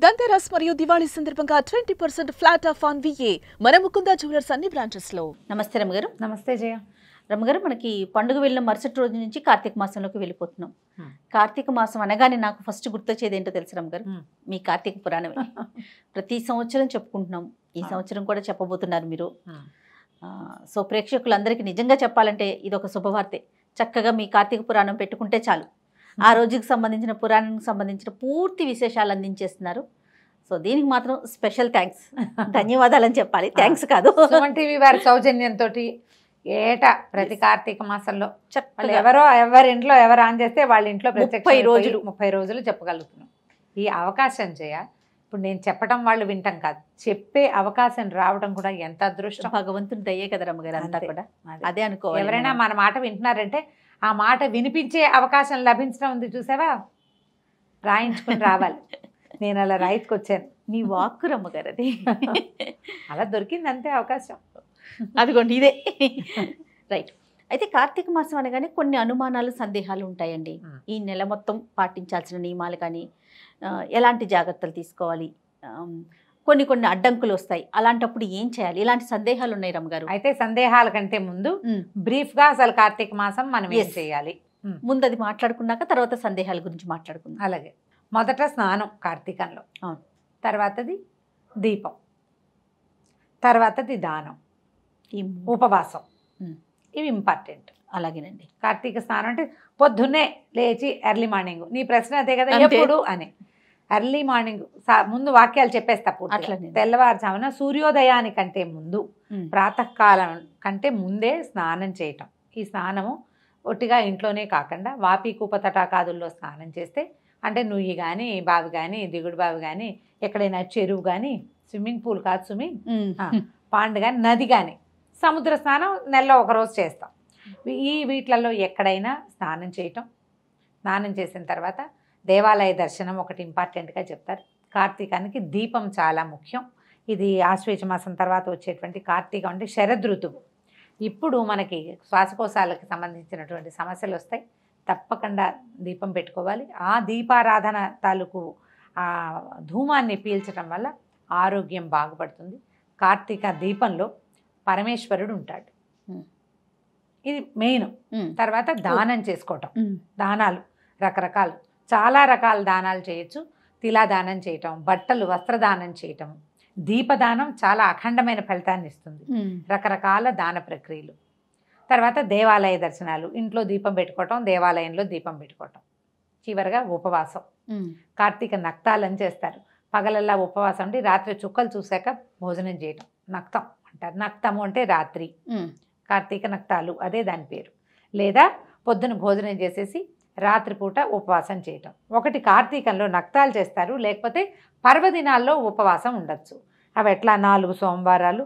దంతెరస్ మరియు దివాళీ సందర్భంగా twenty percent flat off on VA. మన ముకుంద జ్యువెలర్స్ అన్ని బ్రాంచెస్లో. నమస్తే రమ్మగారు నమస్తే జయ. రమ్మగారు మనకి పండుగ వెళ్ళిన మరుసటి రోజు నుంచి కార్తీక మాసంలోకి వెళ్ళిపోతున్నాం. కార్తీక మాసం అనగానే నాకు ఫస్ట్ గుర్తొచ్చేది ఏంటో తెలుసు రమ్మగారు. మీ కార్తీక పురాణమే. ప్రతి సంవత్సరం చెప్పుకుంటున్నాం. ఈ. సంవత్సరం కూడా చెప్పబోతున్నారు మీరు. సో ప్రేక్షకులందరికీ నిజంగా చెప్పాలంటే ఇది ఒక శుభవార్తే. చక్కగా మీ కార్తీక పురాణం పెట్టుకుంటే చాలు. ఆ రోజుకి సంబంధించిన పురాణానికి సంబంధించిన పూర్తి విశేషాలు అందించేస్తున్నారు. సో దీనికి మాత్రం స్పెషల్ థ్యాంక్స్. ధన్యవాదాలని చెప్పాలి. థ్యాంక్స్ కాదు. సుమన్ టీవీ వారి సౌజన్యంతో ఏటా ప్రతి కార్తీక మాసంలో వాళ్ళు చక్కగా ఎవరో ఎవరి ఇంట్లో ఎవరు ఆన్ చేస్తే వాళ్ళ ఇంట్లో ముప్పై ప్రత్యక్ష రోజులు. ముప్పై రోజులు చెప్పగలుగుతున్నాం. ఈ అవకాశం చేయ ఇప్పుడు నేను చెప్పడం వాళ్ళు వింటాం కాదు. చెప్పే అవకాశం రావడం కూడా ఎంత అదృష్టం. భగవంతుని దయ్యే కదా రమ్మగారు అంతా. కూడా. అది. అనుకోవాలి ఎవరైనా. మన మాట వింటున్నారంటే ఆ మాట వినిపించే అవకాశం లభించడం ఉంది చూసావా? రాయించుకుని రావాలి. నేను అలా రాయించుకొచ్చాను మీ వాక్కు రమ్మగారు అది. అలా దొరికింది అంతే అవకాశం. అదిగోండి ఇదే. రైట్. అయితే కార్తీక మాసం అనగానే కొన్ని అనుమానాలు సందేహాలు ఉంటాయండి. ఈ నెల మొత్తం పాటించాల్సిన నియమాలు కానీ ఎలాంటి జాగ్రత్తలు తీసుకోవాలి? కొన్ని కొన్ని అడ్డంకులు వస్తాయి. అలాంటప్పుడు ఏం చేయాలి? ఇలాంటి సందేహాలు ఉన్నాయి రమ్మగారు అయితే సందేహాల కంటే ముందు ఉమ్. బ్రీఫ్గా అసలు కార్తీక మాసం మనం ఏం. చేయాలి? ముందు అది మాట్లాడుకున్నాక తర్వాత సందేహాల గురించి మాట్లాడుకుందాం. అలాగే. మొదట స్నానం కార్తీకంలో. అవును. తర్వాతది దీపం. తర్వాతది దానం. ఈ ఉపవాసం. ఇవి ఇంపార్టెంట్. అలాగేనండి. కార్తీక స్నానం అంటే పొద్దున్నే లేచి ఎర్లీ మార్నింగ్. నీ ప్రశ్న అదే కదా. ఎప్పుడు అని. ఎర్లీ మార్నింగ్ సా- ముందు వాక్యాలు చెప్పేస్తా. అట్లనే. తెల్లవారుజామున సూర్యోదయానికంటే ముందు. ప్రాతకాలం కంటే ముందే స్నానం చేయటం ఈ స్నానము ఒట్టిగా ఇంట్లోనే కాకుండా వాపి కూప తటాకాదుల్లో స్నానం చేస్తే అంటే నుయ్యి కానీ బావి కానీ దిగుడు బావి కానీ ఎక్కడైనా చెరువు కానీ స్విమ్మింగ్ పూల్ కాదు స్విమ్మింగ్. పాండ్ కానీ నది కానీ సముద్ర స్నానం నెలలో ఒకరోజు చేస్తాం ఈ వీటిలలో ఎక్కడైనా స్నానం చేయటం స్నానం చేసిన తర్వాత దేవాలయ దర్శనం ఒకటి ఇంపార్టెంట్గా చెప్తారు. కార్తీకానికి దీపం చాలా ముఖ్యం. ఇది ఆశ్వేజ మాసం తర్వాత వచ్చేటువంటి కార్తీకం అంటే శరద్ ఋతువు. ఇప్పుడు మనకి శ్వాసకోశాలకు సంబంధించినటువంటి సమస్యలు వస్తాయి. తప్పకుండా దీపం పెట్టుకోవాలి. ఆ దీపారాధన తాలూకు ఆ ధూమాన్ని పీల్చడం వల్ల ఆరోగ్యం బాగుపడుతుంది. కార్తీక దీపంలో పరమేశ్వరుడు ఉంటాడు. ఇది మెయిన్. తర్వాత దానం చేసుకోవటం. దానాలు రకరకాలు. చాలా రకాల దానాలు చేయొచ్చు. తిలా దానం చేయటం బట్టలు వస్త్రదానం చేయటం. దీపదానం చాలా అఖండమైన ఫలితాన్ని ఇస్తుంది. రకరకాల దాన ప్రక్రియలు. తర్వాత దేవాలయ దర్శనాలు. ఇంట్లో దీపం పెట్టుకోవటం దేవాలయంలో దీపం పెట్టుకోవటం. చివరగా ఉపవాసం. కార్తీక నక్తాలని చేస్తారు. పగలల్లా ఉపవాసం ఉండి రాత్రి చుక్కలు చూశాక భోజనం చేయటం. నక్తం అంటారు. నక్తము అంటే రాత్రి. కార్తీక నక్తాలు అదే దాని పేరు. లేదా పొద్దున భోజనం చేసేసి రాత్రిపూట ఉపవాసం చేయటం. ఒకటి కార్తీకంలో నక్తాలు చేస్తారు లేకపోతే పర్వదినాల్లో ఉపవాసం ఉండొచ్చు. అవి ఎట్లా? నాలుగు సోమవారాలు.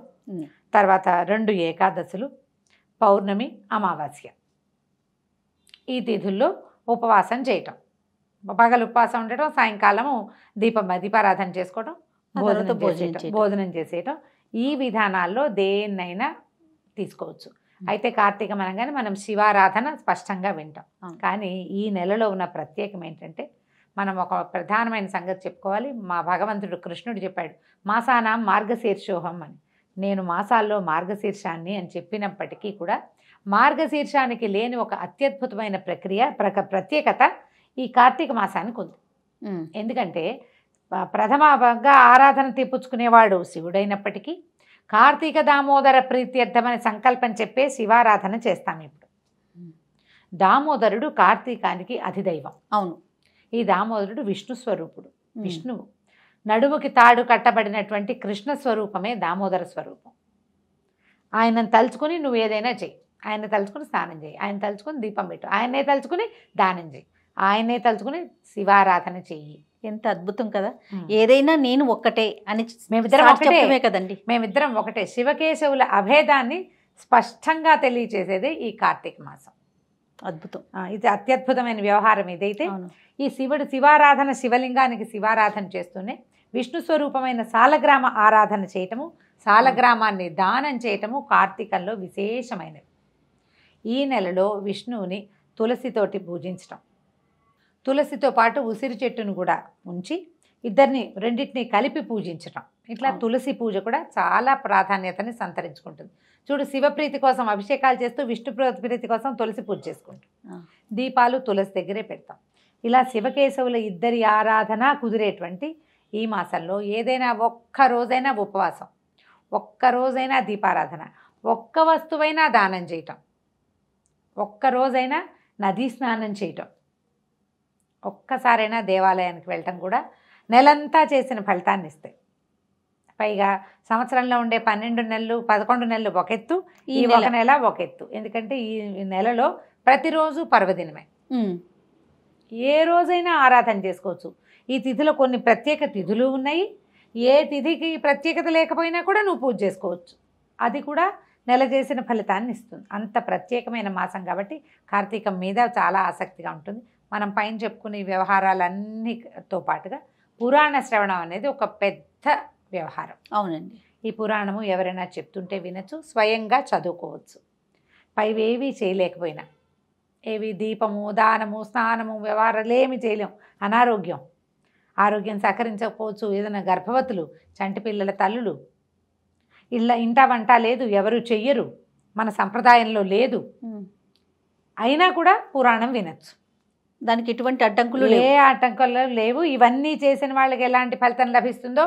తర్వాత రెండు ఏకాదశులు పౌర్ణమి అమావాస్య. ఈ తిథుల్లో ఉపవాసం చేయటం. పగలు ఉపవాసం ఉండటం సాయంకాలము దీపం దీపారాధన చేసుకోవటం భోజనం. భోజనం చేసేయటం. ఈ విధానాల్లో దేన్నైనా తీసుకోవచ్చు. అయితే కార్తీకం అనగానే మనం శివారాధన స్పష్టంగా వింటాం. కానీ ఈ నెలలో ఉన్న ప్రత్యేకం ఏంటంటే మనం ఒక ప్రధానమైన సంగతి చెప్పుకోవాలి. మా భగవంతుడు కృష్ణుడు చెప్పాడు మాసానాం మార్గశీర్షోహం అని. నేను మాసాల్లో మార్గశీర్షాన్ని అని చెప్పినప్పటికీ కూడా మార్గశీర్షానికి లేని ఒక అత్యద్భుతమైన ప్రక్రియ ప్రక ప్రత్యేకత ఈ కార్తీక మాసానికి ఉంది. ఎందుకంటే ప్రథమగా ఆరాధన తెప్పించుకునేవాడు శివుడైనప్పటికీ కార్తీక దామోదర ప్రీత్యర్థమని సంకల్పం చెప్పే శివారాధన చేస్తాం ఇప్పుడు. దామోదరుడు కార్తీకానికి అధిదైవం. అవును. ఈ దామోదరుడు విష్ణు స్వరూపుడు. విష్ణువు. నడుముకి తాడు కట్టబడినటువంటి కృష్ణ స్వరూపమే దామోదర స్వరూపం. ఆయనను తలుచుకుని నువ్వు ఏదైనా చెయ్యి. ఆయన తలుచుకుని స్నానం చేయి ఆయన తలుచుకుని దీపం పెట్టు. ఆయన్నే తలుచుకుని దానం చేయి ఆయన్నే తలుచుకుని శివారాధన చెయ్యి. ఎంత అద్భుతం కదా. ఏదైనా నేను ఒక్కటే అని మేమిద్దరం ఒకటే. కదండి. మేమిద్దరం ఒకటే శివకేశవుల అభేదాన్ని స్పష్టంగా తెలియచేసేదే ఈ కార్తీక మాసం. అద్భుతం. ఇది అత్యద్భుతమైన వ్యవహారం ఇదైతే. అవును. ఈ శివుడు శివారాధన శివలింగానికి శివారాధన చేస్తూనే విష్ణు స్వరూపమైన సాలగ్రామ ఆరాధన చేయటము సాలగ్రామాన్ని దానం చేయటము కార్తీకంలో విశేషమైనది ఈ నెలలో విష్ణువుని తులసితోటి పూజించటం. తులసితో పాటు ఉసిరి చెట్టును కూడా ఉంచి ఇద్దరిని రెండింటిని కలిపి పూజించటం ఇట్లా. తులసి పూజ కూడా చాలా ప్రాధాన్యతని సంతరించుకుంటుంది చూడు శివప్రీతి కోసం అభిషేకాలు చేస్తూ విష్ణు ప్రీతి కోసం తులసి పూజ చేసుకుంటాం. దీపాలు తులసి దగ్గరే పెడతాం ఇలా శివకేశవుల ఇద్దరి ఆరాధన కుదిరేటువంటి ఈ మాసంలో ఏదైనా ఒక్క రోజైనా ఉపవాసం ఒక్క రోజైనా దీపారాధన ఒక్క వస్తువైనా దానం చేయటం ఒక్క రోజైనా నదీ స్నానం చేయటం ఒక్కసారైనా దేవాలయానికి వెళ్ళటం కూడా నెలంతా చేసిన ఫలితాన్ని ఇస్తాయి పైగా సంవత్సరంలో ఉండే పన్నెండు నెలలు పదకొండు నెలలు ఒక ఎత్తు ఈ ఒక నెల ఒక ఎత్తు ఎందుకంటే ఈ నెలలో ప్రతిరోజు పర్వదినమే. ఏ రోజైనా ఆరాధన చేసుకోవచ్చు. ఈ తిథిలో కొన్ని ప్రత్యేక తిథులు ఉన్నాయి. ఏ తిథికి ప్రత్యేకత లేకపోయినా కూడా నువ్వు పూజ చేసుకోవచ్చు. అది కూడా నెల చేసిన ఫలితాన్ని ఇస్తుంది అంత ప్రత్యేకమైన మాసం కాబట్టి కార్తీకం మీద చాలా ఆసక్తిగా ఉంటుంది. మనం పైన చెప్పుకునే వ్యవహారాలన్నీతో పాటుగా పురాణ శ్రవణం అనేది ఒక పెద్ద వ్యవహారం. అవునండి. ఈ పురాణము ఎవరైనా చెప్తుంటే వినొచ్చు స్వయంగా చదువుకోవచ్చు. పైవేవి చేయలేకపోయినా. ఏవి దీపము దానము స్నానము వ్యవహారాలు ఏమి చేయలేం. అనారోగ్యం. ఆరోగ్యం సహకరించకపోవచ్చు. ఏదైనా గర్భవతులు చంటి పిల్లల తల్లులు. ఇళ్ళ ఇంట వంట లేదు ఎవరు చెయ్యరు. మన సంప్రదాయంలో లేదు. అయినా కూడా పురాణం వినొచ్చు. దానికి ఎటువంటి అడ్డంకులు ఏ ఆటంకాలు లేవు. ఇవన్నీ చేసిన వాళ్ళకి ఎలాంటి ఫలితం లభిస్తుందో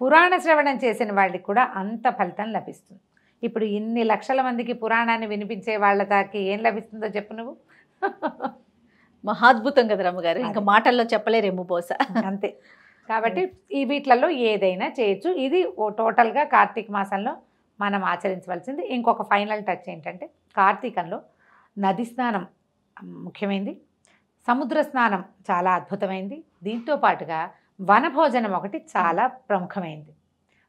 పురాణ శ్రవణం చేసిన వాళ్ళకి కూడా అంత ఫలితం లభిస్తుంది. ఇప్పుడు ఇన్ని లక్షల మందికి పురాణాన్ని వినిపించే వాళ్ళ దాకి ఏం లభిస్తుందో చెప్పు నువ్వు. మహాద్భుతం కదా రమ్మగారు. ఇంకా. మాటల్లో చెప్పలేరేమో బహుశా అంతే. కాబట్టి ఈ వీటిలలో ఏదైనా చేయొచ్చు. ఇది ఓ టోటల్గా కార్తీక మాసంలో మనం ఆచరించవలసింది. ఇంకొక ఫైనల్ టచ్ ఏంటంటే కార్తీకంలో నది స్నానం ముఖ్యమైనది సముద్ర స్నానం చాలా అద్భుతమైంది. దీంతో పాటుగా వనభోజనం ఒకటి చాలా ప్రముఖమైంది.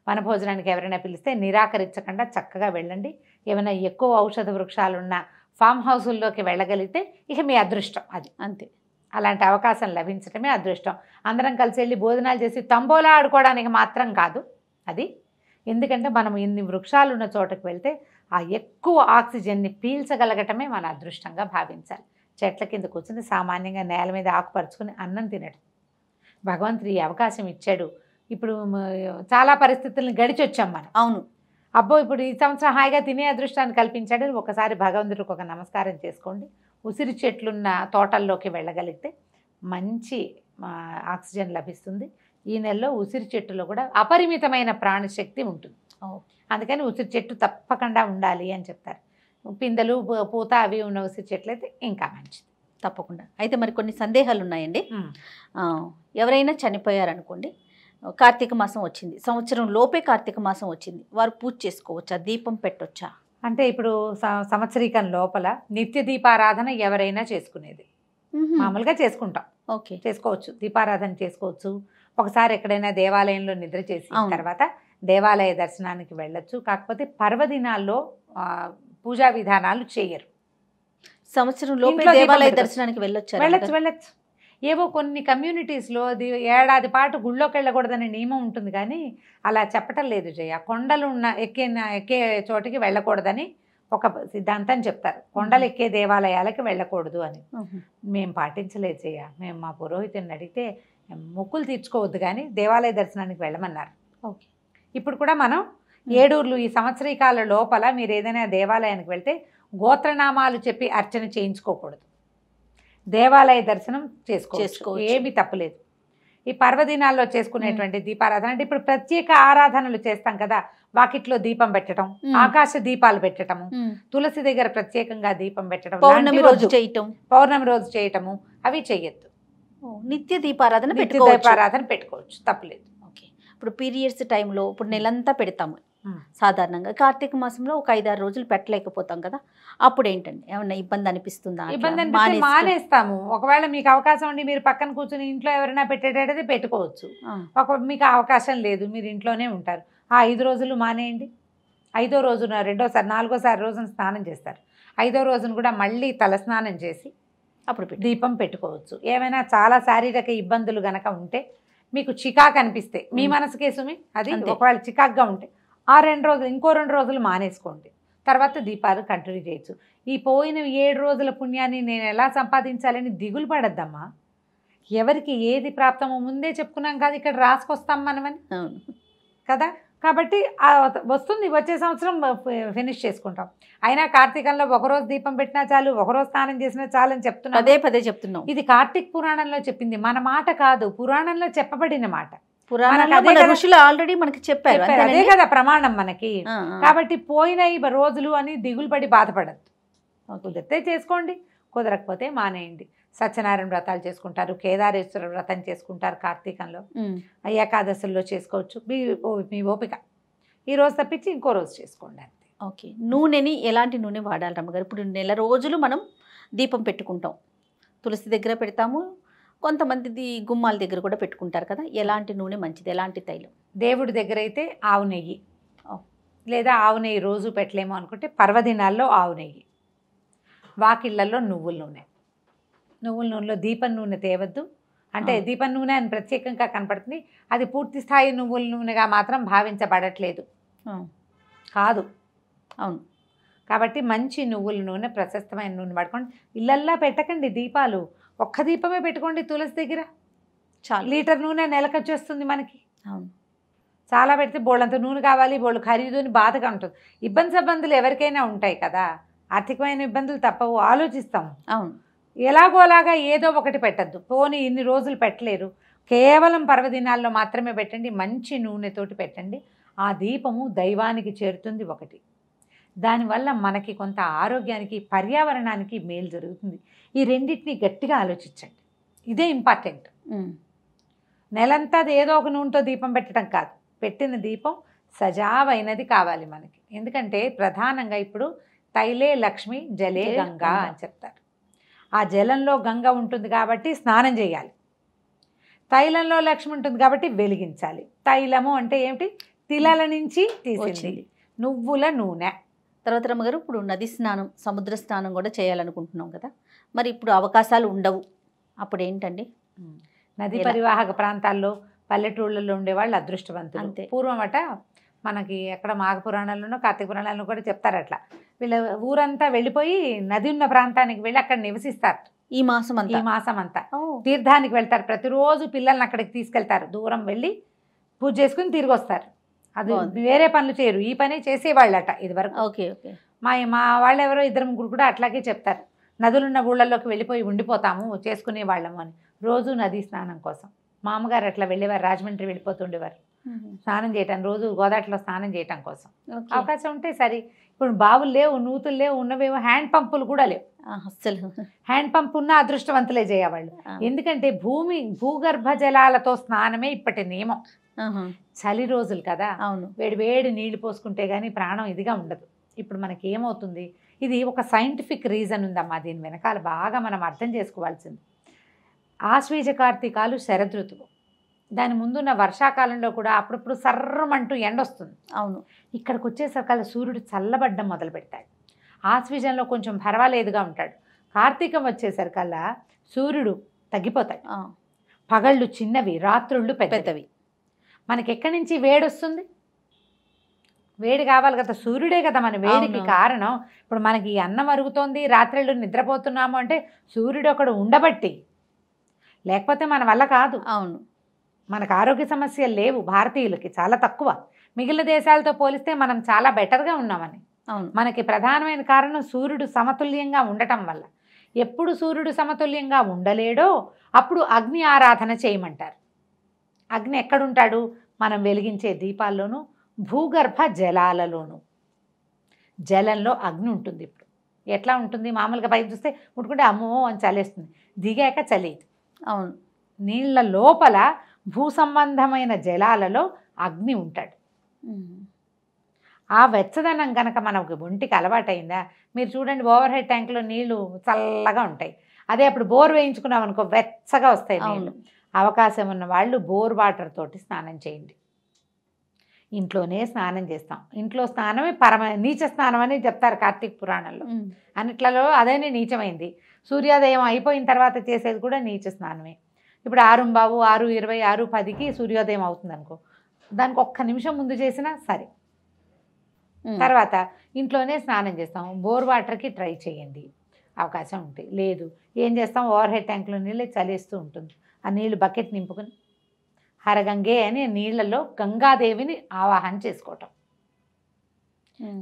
వనభోజనానికి ఎవరైనా పిలిస్తే నిరాకరించకుండా చక్కగా వెళ్ళండి. ఏమైనా ఎక్కువ ఔషధ వృక్షాలున్న ఫామ్ హౌసుల్లోకి వెళ్ళగలిగితే ఇక మీ అదృష్టం అది. అంతే. అలాంటి అవకాశం లభించడమే అదృష్టం. అందరం కలిసి వెళ్ళి భోజనాలు చేసి తంబోలా ఆడుకోవడానికి మాత్రం కాదు అది. ఎందుకంటే మనం ఇన్ని వృక్షాలు ఉన్న చోటకు వెళ్తే ఆ ఎక్కువ ఆక్సిజన్ని పీల్చగలగటమే మన అదృష్టంగా భావించాలి. చెట్ల కింద కూర్చుని సామాన్యంగా నేల మీద ఆకుపరుచుకుని అన్నం తినడం. భగవంతుడు ఈ అవకాశం ఇచ్చాడు. ఇప్పుడు చాలా పరిస్థితులను గడిచొచ్చాం మనం. అవును. అబ్బో ఇప్పుడు ఈ సంవత్సరం హాయిగా తినే అదృష్టాన్ని కల్పించాడు. ఒకసారి భగవంతుడికి ఒక నమస్కారం చేసుకోండి. ఉసిరి చెట్లున్న తోటల్లోకి వెళ్ళగలిగితే మంచి ఆక్సిజన్ లభిస్తుంది. ఈ నెలలో ఉసిరి చెట్టులో కూడా అపరిమితమైన ప్రాణశక్తి ఉంటుంది. అందుకని ఉసిరి చెట్టు తప్పకుండా ఉండాలి అని చెప్తారు. పిందెలు పూత అవి ఉన్న ఉసిరి చెట్లు అయితే ఇంకా మంచిది. తప్పకుండా. అయితే మరి కొన్ని సందేహాలు ఉన్నాయండి ఎవరైనా చనిపోయారనుకోండి కార్తీక మాసం వచ్చింది. సంవత్సరం లోపే కార్తీక మాసం వచ్చింది. వారు పూజ చేసుకోవచ్చా? దీపం పెట్టొచ్చా? అంటే ఇప్పుడు సంవత్సరీకం లోపల నిత్య దీపారాధన ఎవరైనా చేసుకునేది. మామూలుగా చేసుకుంటాం. ఓకే. చేసుకోవచ్చు. దీపారాధన చేసుకోవచ్చు. ఒకసారి ఎక్కడైనా దేవాలయంలో నిద్ర చేసి అవును. తర్వాత దేవాలయ దర్శనానికి వెళ్ళొచ్చు. కాకపోతే పర్వదినాల్లో పూజా విధానాలు చేయరు. సంవత్సరం లోపే ఇంట్లో దీపం దేవాలయ. దర్శనానికి వెళ్ళొచ్చా వెళ్ళొచ్చు వెళ్ళొచ్చు. ఏవో కొన్ని కమ్యూనిటీస్లో అది ఏడాది పాటు గుళ్ళోకి వెళ్ళకూడదనే నియమం ఉంటుంది కానీ అలా చెప్పటం లేదు జయ. కొండలు ఉన్న ఎక్కే ఎక్కే చోటికి వెళ్ళకూడదని ఒక సిద్ధాంతం చెప్తారు. కొండలు ఎక్కే దేవాలయాలకి వెళ్ళకూడదు అని. మేము పాటించలేదు చెయ్య మేము మా పురోహితుని అడిగితే మొక్కులు తీర్చుకోవద్దు కానీ దేవాలయ దర్శనానికి వెళ్ళమన్నారు. ఓకే. ఇప్పుడు కూడా మనం ఏడూర్లు ఈ సంవత్సరీకాల లోపల మీరు ఏదైనా దేవాలయానికి వెళ్తే గోత్రనామాలు చెప్పి అర్చన చేయించుకోకూడదు. దేవాలయ దర్శనం చేసుకోవచ్చు. చేసుకోవచ్చు. ఏమీ తప్పులేదు. ఈ పర్వదినాల్లో చేసుకునేటువంటి దీపారాధన అంటే ఇప్పుడు ప్రత్యేక ఆరాధనలు చేస్తాం కదా వాకిట్లో దీపం పెట్టడం. ఆకాశ దీపాలు పెట్టడము. తులసి దగ్గర ప్రత్యేకంగా దీపం పెట్టడం పౌర్ణమి రోజు. చేయటం. పౌర్ణమి రోజు చేయటము అవి చెయ్యొద్దు ఓ, నిత్య దీపారాధన దీపారాధన పెట్టుకోవచ్చు. తప్పలేదు. ఇప్పుడు పీరియడ్స్ టైంలో ఇప్పుడు నెలంతా పెడతాము. సాధారణంగా కార్తీక మాసంలో ఒక ఐదారు రోజులు పెట్టలేకపోతాం కదా. అప్పుడు ఏంటండి? ఏమన్నా ఇబ్బంది అనిపిస్తుందా? ఇబ్బంది? మానేస్తాము. ఒకవేళ మీకు అవకాశం ఉండి మీరు పక్కన కూర్చుని ఇంట్లో ఎవరైనా పెట్టేటైతే పెట్టుకోవచ్చు. ఒక మీకు అవకాశం లేదు మీరు ఇంట్లోనే ఉంటారు. ఆ ఐదు రోజులు మానేయండి. ఐదో రోజున రెండోసారి నాలుగోసారి రోజున స్నానం చేస్తారు. ఐదో రోజున కూడా మళ్ళీ తలస్నానం చేసి అప్పుడు దీపం పెట్టుకోవచ్చు. ఏమైనా చాలా శారీరక ఇబ్బందులు గనక ఉంటే మీకు చికాకు అనిపిస్తే మీ. మనసుకే సుమి? అది. ఒకవేళ చికాక్గా ఉంటే ఆ రెండు రోజులు ఇంకో రెండు రోజులు మానేసుకోండి. తర్వాత దీపాలు కంటిన్యూ చేయొచ్చు. ఈ పోయిన ఏడు రోజుల పుణ్యాన్ని నేను ఎలా సంపాదించాలని దిగులు పడద్దమ్మా. ఎవరికి ఏది ప్రాప్తమో ముందే చెప్పుకున్నాం కాదు ఇక్కడ రాసుకొస్తాం మనమని. కదా? కాబట్టి వస్తుంది వచ్చే సంవత్సరం ఫినిష్ చేసుకుంటాం. అయినా కార్తీకంలో ఒకరోజు దీపం పెట్టినా చాలు ఒకరోజు స్నానం చేసినా చాలు అని చెప్తున్నాం పదే పదే చెప్తున్నాం. ఇది కార్తీక్ పురాణంలో చెప్పింది. మన మాట కాదు పురాణంలో చెప్పబడిన మాట. అదే ఋషులు ఆల్రెడీ మనకి చెప్పారు. అదే? కదా ప్రమాణం మనకి. కాబట్టి పోయినాయి రోజులు అని దిగులు పడి బాధపడద్దు కుదిరితే చేసుకోండి కుదరకపోతే మానేయండి. సత్యనారాయణ వ్రతాలు చేసుకుంటారు కేదారేశ్వర వ్రతం చేసుకుంటారు కార్తీకంలో. ఏకాదశుల్లో చేసుకోవచ్చు. మీ మీ ఓపిక. ఈ రోజు తప్పించి ఇంకో రోజు చేసుకోండి అంతే. ఓకే. నూనెని ఎలాంటి నూనె వాడాలి రమ్మగారు? ఇప్పుడు నెల రోజులు మనం దీపం పెట్టుకుంటాం. తులసి దగ్గర పెడతాము కొంతమంది గుమ్మాల దగ్గర కూడా పెట్టుకుంటారు కదా? ఎలాంటి నూనె మంచిది? ఎలాంటి తైలం? దేవుడి దగ్గర అయితే ఆవు నెయ్యి. లేదా ఆవు నెయ్యి రోజు పెట్టలేము అనుకుంటే పర్వదినాల్లో ఆవు నెయ్యి. వాకిళ్ళల్లో నువ్వుల నూనె. నువ్వుల నూనెలో దీపం నూనె తేవద్దు. అంటే. దీపం నూనె అని ప్రత్యేకంగా కనపడుతుంది. అది పూర్తి స్థాయి నువ్వుల నూనెగా మాత్రం భావించబడట్లేదు. కాదు. అవును. కాబట్టి మంచి నువ్వుల నూనె ప్రశస్తమైన నూనె పడుకోండి ఇళ్ళల్లా పెట్టకండి దీపాలు. ఒక్క దీపమే పెట్టుకోండి తులసి దగ్గర. చాలు. లీటర్ నూనె నెలకు వచ్చేస్తుంది మనకి. అవును. చాలా పెడితే బోళ్ళంత నూనె కావాలి బోళ్ళు ఖరీదు అని బాధగా ఉంటుంది. ఇబ్బంది ఇబ్బందులు ఎవరికైనా ఉంటాయి కదా. ఆర్థికమైన ఇబ్బందులు తప్పవు. ఆలోచిస్తాం అవును. ఎలాగోలాగా ఏదో ఒకటి పెట్టద్దు. పోనీ ఇన్ని రోజులు పెట్టలేరు. కేవలం పర్వదినాల్లో మాత్రమే పెట్టండి. మంచి నూనెతోటి పెట్టండి. ఆ దీపము దైవానికి చేరుతుంది ఒకటి. దానివల్ల మనకి కొంత ఆరోగ్యానికి పర్యావరణానికి మేలు జరుగుతుంది. ఈ రెండింటిని గట్టిగా ఆలోచించండి. ఇదే ఇంపార్టెంట్. నెలంతా అది ఏదో ఒక నూనెతో దీపం పెట్టడం కాదు. పెట్టిన దీపం సజావైనది కావాలి మనకి. ఎందుకంటే ప్రధానంగా ఇప్పుడు తైలే లక్ష్మి జలే గంగా. అని చెప్తారు. ఆ జలంలో గంగ ఉంటుంది కాబట్టి స్నానం చేయాలి. తైలంలో లక్ష్మి ఉంటుంది కాబట్టి వెలిగించాలి. తైలము అంటే ఏమిటి? తిలల నుంచి తీసింది. వచ్చింది. నువ్వుల నూనె. తర్వాత రమ్మగారు ఇప్పుడు నది స్నానం సముద్ర స్నానం కూడా చేయాలనుకుంటున్నాం కదా. మరి ఇప్పుడు అవకాశాలు ఉండవు. అప్పుడు ఏంటండి? నది? పరివాహక ప్రాంతాల్లో పల్లెటూళ్ళలో ఉండేవాళ్ళు అదృష్టవంతులు. అంతే. పూర్వం అట మనకి ఎక్కడ మాఘ పురాణాల్లోనో కార్తీక పురాణాల్లో కూడా చెప్తారు అట్లా వీళ్ళ ఊరంతా వెళ్ళిపోయి నది ఉన్న ప్రాంతానికి వెళ్ళి అక్కడ నివసిస్తారు. ఈ మాసం ఈ అంతా మాసం అంతా తీర్థానికి వెళ్తారు. ప్రతిరోజు పిల్లల్ని అక్కడికి తీసుకెళ్తారు. దూరం వెళ్ళి పూజ చేసుకుని తిరిగి వస్తారు. అది. వేరే పనులు చేయరు. ఈ పని చేసేవాళ్ళట ఇది వరకు ఓకే ఓకే. మా మా వాళ్ళు ఎవరో ఇద్దరు ముగ్గురు కూడా అట్లాగే చెప్తారు. నదులున్న ఊళ్ళల్లోకి వెళ్ళిపోయి ఉండిపోతాము చేసుకునే వాళ్ళము అని. రోజు నదీ స్నానం కోసం. మా అమ్మగారు అట్లా వెళ్ళేవారు. రాజమండ్రి వెళ్ళిపోతుండేవారు. స్నానం చేయటం రోజు గోదాట్లో స్నానం చేయటం కోసం. అవకాశం ఉంటే సరి ఇప్పుడు బావులు లేవు నూతులు లేవు ఉన్నవేమో హ్యాండ్ పంపులు కూడా లేవు. ఆ, అస్సలు. హ్యాండ్ పంప్ ఉన్న అదృష్టవంతులే చేయవాళ్ళు. ఎందుకంటే భూమి భూగర్భ జలాలతో స్నానమే ఇప్పటి నియమం. చలి రోజులు కదా. అవును. వేడి వేడి నీళ్ళు పోసుకుంటే కానీ ప్రాణం ఇదిగా ఉండదు. ఇప్పుడు మనకి ఏమవుతుంది? ఇది ఒక సైంటిఫిక్ రీజన్ ఉందమ్మా దీని వెనకాల బాగా మనం అర్థం చేసుకోవాల్సింది. ఆశ్వీజ కార్తీకాలు శరదృతువు. దాని ముందున్న వర్షాకాలంలో కూడా అప్పుడప్పుడు సర్రమంటూ ఎండ వస్తుంది అవును. ఇక్కడికి వచ్చేసరికల్లా సూర్యుడు చల్లబడ్డం మొదలు పెడతాడు ఆశ్వీజంలో కొంచెం పర్వాలేదుగా ఉంటాడు. కార్తీకం వచ్చేసరికల్లా సూర్యుడు తగ్గిపోతాడు. పగళ్ళు చిన్నవి రాత్రుళ్ళు పెద్దవి. మనకి ఎక్కడి నుంచి వేడి వస్తుంది వేడి కావాలి కదా సూర్యుడే కదా మన వేడికి. కారణం. ఇప్పుడు మనకి అన్నం అరుగుతోంది రాత్రిళ్ళు నిద్రపోతున్నాము అంటే సూర్యుడు ఒకడు ఉండబట్టి లేకపోతే మన వల్ల కాదు. అవును. మనకు ఆరోగ్య సమస్యలు లేవు భారతీయులకి చాలా తక్కువ. మిగిలిన దేశాలతో పోలిస్తే మనం చాలా బెటర్గా ఉన్నామని. అవును. మనకి ప్రధానమైన కారణం సూర్యుడు సమతుల్యంగా ఉండటం వల్ల. ఎప్పుడు సూర్యుడు సమతుల్యంగా ఉండలేడో అప్పుడు అగ్ని ఆరాధన చేయమంటారు. అగ్ని ఎక్కడుంటాడు? మనం వెలిగించే దీపాల్లోనూ భూగర్భ జలాలలోనూ. జలంలో అగ్ని ఉంటుంది ఇప్పుడు. ఎట్లా ఉంటుంది? మామూలుగా పైకి చూస్తే ముట్టుకుంటే అమ్మో అని చలేస్తుంది. దిగాక చలేదు అవును. నీళ్ళ లోపల భూ సంబంధమైన జలాలలో అగ్ని ఉంటాడు. ఆ వెచ్చదనం కనుక మనకు ఒంటికి అలవాటైందా? మీరు చూడండి ఓవర్ హెడ్ ట్యాంక్లో నీళ్ళు చల్లగా ఉంటాయి. అదే అప్పుడు బోర్ వేయించుకున్నాం అనుకో వెచ్చగా వస్తాయి నీళ్ళు అవకాశం ఉన్న వాళ్ళు బోర్ వాటర్ తోటి స్నానం చేయండి. ఇంట్లోనే స్నానం చేస్తాం. ఇంట్లో స్నానమే పరమ నీచ స్నానం అని చెప్తారు కార్తీక పురాణంలో. అన్నిట్లలో అదేనే నీచమైంది. సూర్యోదయం అయిపోయిన తర్వాత చేసేది కూడా నీచ స్నానమే. ఇప్పుడు ఆరు బావు ఆరు ఇరవై ఆరు పదికి సూర్యోదయం అవుతుంది అనుకో. దానికి ఒక్క నిమిషం ముందు చేసినా సరే. తర్వాత ఇంట్లోనే స్నానం చేస్తాం. బోర్ వాటర్కి ట్రై చేయండి. అవకాశం ఉంటుంది లేదు. ఏం చేస్తాం? ఓవర్ హెడ్ ట్యాంక్లో నీళ్ళు చలేస్తూ ఉంటుంది. ఆ నీళ్ళు బకెట్ నింపుకుని హరగంగే అని నీళ్ళలో గంగాదేవిని ఆవాహన చేసుకోవటం.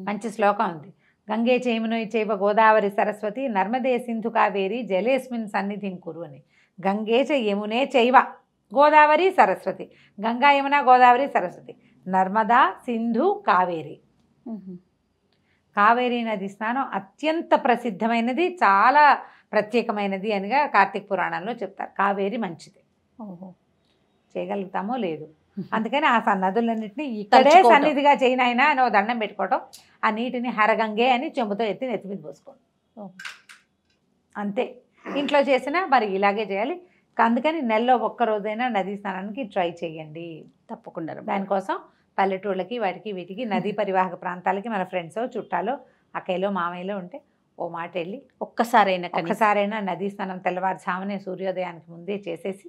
మంచి శ్లోకం ఉంది. గంగే చేమునోయ్ చైవ గోదావరి సరస్వతి నర్మదే సింధు కావేరి జలేస్మిన్ సన్నిధిం కురు అని. గంగే చ యమునే చైవ. గోదావరి సరస్వతి. గంగా యమున గోదావరి సరస్వతి. నర్మదా సింధు కావేరి. కావేరీ నది స్నానం అత్యంత ప్రసిద్ధమైనది చాలా ప్రత్యేకమైనది అనిగా కార్తీక పురాణంలో చెప్తారు. కావేరి మంచిది. చేయగలుగుతామో లేదు. అందుకని ఆ స- నదులన్నింటినీ ఇక్కడే. సన్నిధిగా చేయనైనా అని దండం పెట్టుకోవటం. ఆ నీటిని హరగంగే అని చెంబుతో ఎత్తి నెత్తి మీద పోసుకోవడం అంతే. ఇంట్లో చేసినా మరి ఇలాగే చేయాలి. అందుకని నెలలో ఒక్క రోజైనా నదీ స్నానానికి ట్రై చేయండి తప్పకుండా. దానికోసం పల్లెటూళ్ళకి వాటికి వీటికి నదీ పరివాహక ప్రాంతాలకి మన ఫ్రెండ్స్ చుట్టాలు అక్కయ్యలో మామయ్యలో ఉంటే ఓ మాట వెళ్ళి ఒక్కసారైనా ఒక్కసారైనా నదీ స్నానం తెల్లవారుజామునే సూర్యోదయానికి ముందే చేసేసి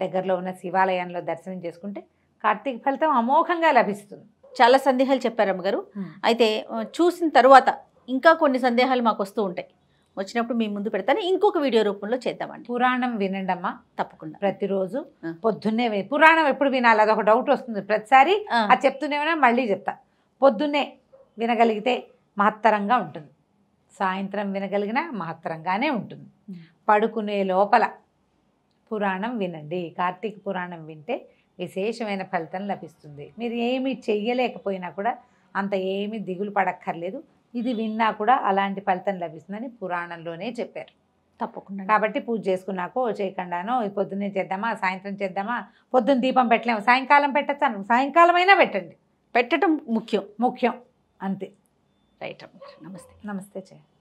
దగ్గరలో ఉన్న శివాలయంలో దర్శనం చేసుకుంటే కార్తీక ఫలితం అమోఘంగా లభిస్తుంది. చాలా సందేహాలు చెప్పారు అమ్మగారు అయితే చూసిన తర్వాత ఇంకా కొన్ని సందేహాలు మాకు వస్తూ ఉంటాయి. వచ్చినప్పుడు మీ ముందు పెడతాను. ఇంకొక వీడియో రూపంలో చేద్దామండి. పురాణం వినండమ్మా. తప్పకుండా. ప్రతిరోజు. పొద్దున్నే వి- పురాణం ఎప్పుడు వినాలి? అదొక డౌట్ వస్తుంది. ప్రతిసారి ఆ, అది చెప్తూనే ఉన్నా మళ్ళీ చెప్తా. పొద్దున్నే వినగలిగితే మహత్తరంగా ఉంటుంది. సాయంత్రం వినగలిగినా మహత్తరంగానే ఉంటుంది. పడుకునే లోపల పురాణం వినండి. కార్తీక పురాణం వింటే విశేషమైన ఫలితం లభిస్తుంది. మీరు ఏమీ చెయ్యలేకపోయినా కూడా అంత ఏమీ దిగులు పడక్కర్లేదు. ఇది విన్నా కూడా అలాంటి ఫలితం లభిస్తుందని పురాణంలోనే చెప్పారు. తప్పకుండా. కాబట్టి పూజ చేసుకున్నాకో చేయకుండానో ఈ పొద్దున్నే చేద్దామా? సాయంత్రం చేద్దామా? పొద్దున్న దీపం పెట్టలేము. సాయంకాలం పెట్టచ్చు? సాయంకాలం అయినా పెట్టండి. పెట్టడం ముఖ్యం. ముఖ్యం. అంతే. రైట్ నమస్తే. నమస్తే చేయండి